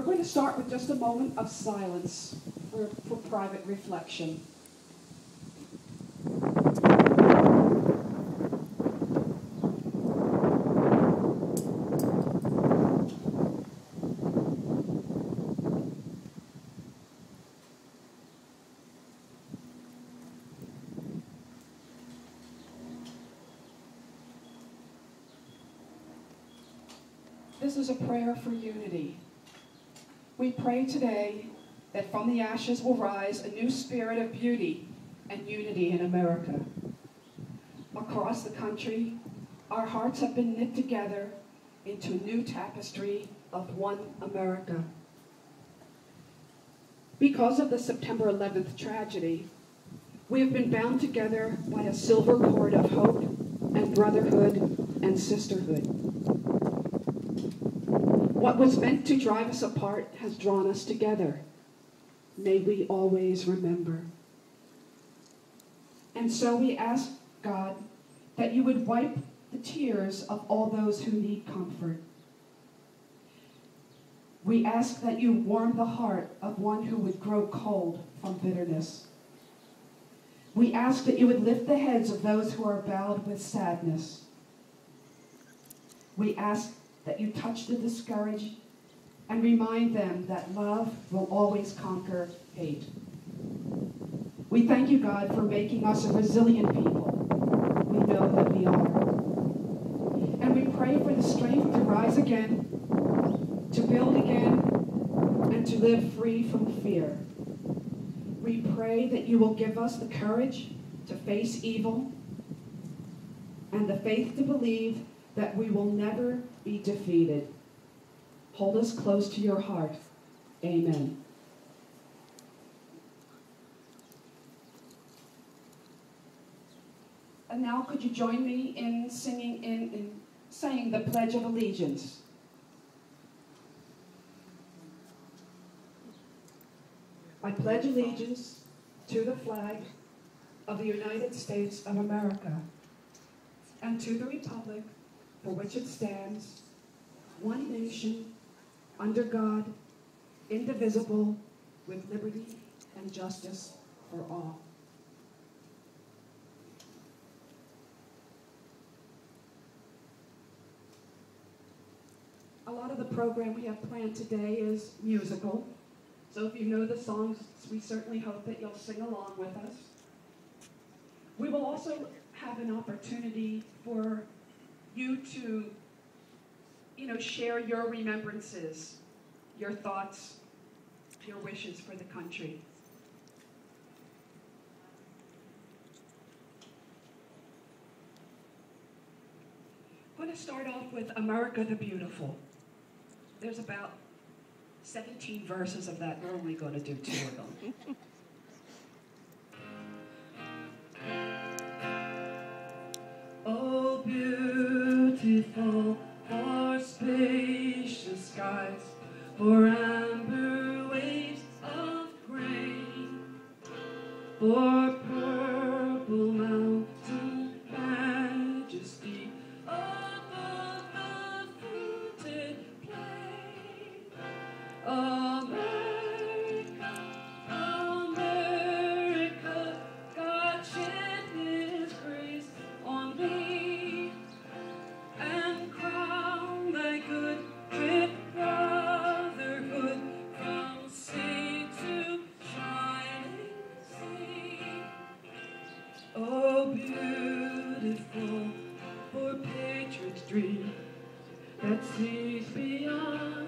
we're going to start with just a moment of silence for, for private reflection. This is a prayer for unity. We pray today that from the ashes will rise a new spirit of beauty and unity in America. Across the country, our hearts have been knit together into a new tapestry of one America. Because of the September 11th tragedy, we have been bound together by a silver cord of hope and brotherhood and sisterhood. What was meant to drive us apart has drawn us together. May we always remember. And so we ask, God, that you would wipe the tears of all those who need comfort. We ask that you warm the heart of one who would grow cold from bitterness. We ask that you would lift the heads of those who are bowed with sadness. We ask that you touch the discouraged and remind them that love will always conquer hate. We thank you, God, for making us a resilient people. We know that we are. And we pray for the strength to rise again, to build again, and to live free from fear. We pray that you will give us the courage to face evil and the faith to believe that we will never be defeated. Hold us close to your heart. Amen. And now could you join me in singing in, in saying the Pledge of Allegiance? I pledge allegiance to the flag of the United States of America and to the republic for which it stands, one nation, under God, indivisible, with liberty and justice for all. A lot of the program we have planned today is musical. So if you know the songs, we certainly hope that you'll sing along with us. We will also have an opportunity for you to, you know, share your remembrances, your thoughts, your wishes for the country. I'm going to start off with America the Beautiful. There's about 17 verses of that. We're only going to do two of them. for amber Oh, beautiful for patriots' dream that sees beyond